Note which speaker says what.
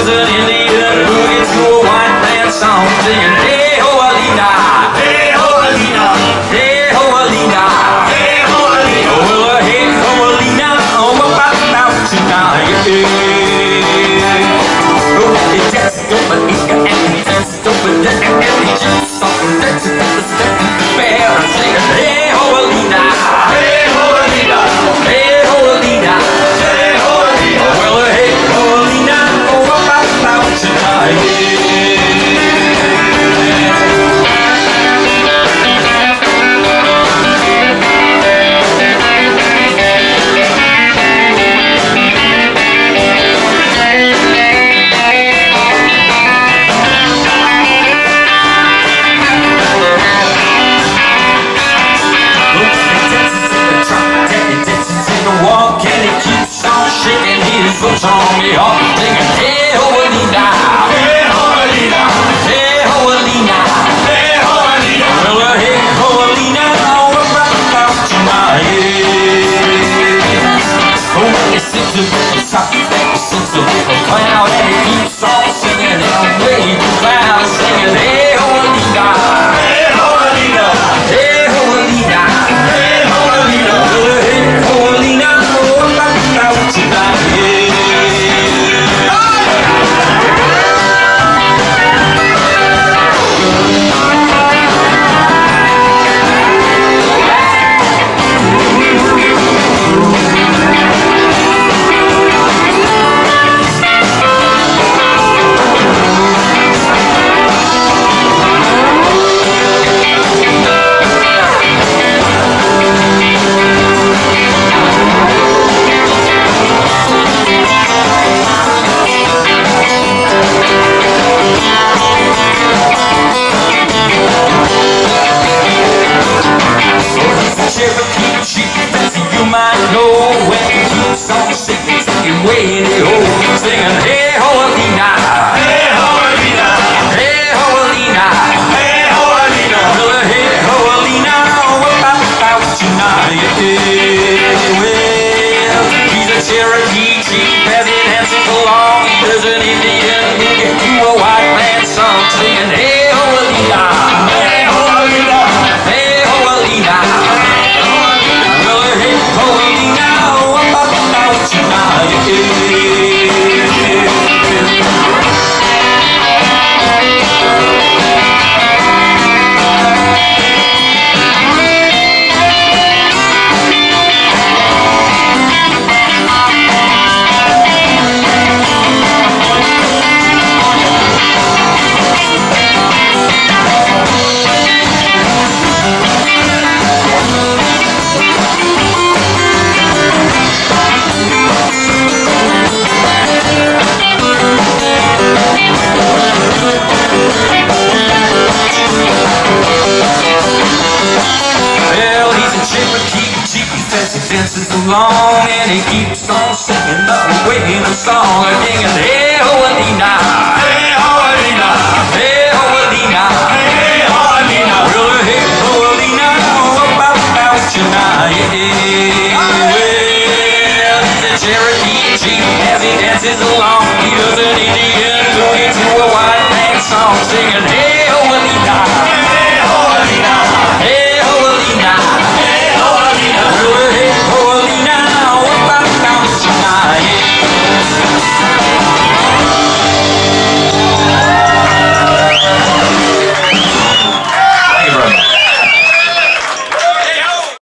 Speaker 1: was an Indian who gets to a white man song singing, hey ho Alina, hey ho Alina, hey ho Alina, hey ho Alina. Oh, well, uh, hey ho Alina, oh, about about tonight. Oh, it's just don't believe it, and it's just don't believe it, and it's just something that's music The top of a sensor When I keep on singing I'm waiting for my He's a Cherokee chief, has an accent so long, there's an Indian long and he keeps on singing. The way in song a singing, hey ho Alina, hey ho hey ho hey ho hey ho tonight. The Cherokee Chief as he dances along, he does an Indian going to a white man's song singing. Hey,